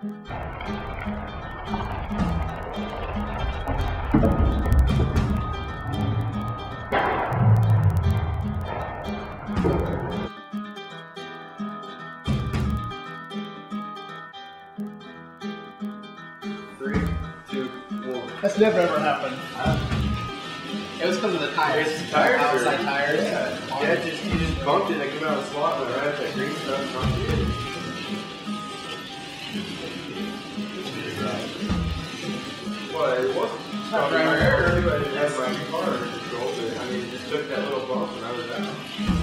Three, two, one. That's never ever happened. Huh? It was because of the tires. The tires. Outside tires. Yeah, yeah just, you just bumped it. I came out of the slot, but right after that green stuff bumped it. It wasn't. not error. error, had my car under control, but I mean, just took that little bump and I was out.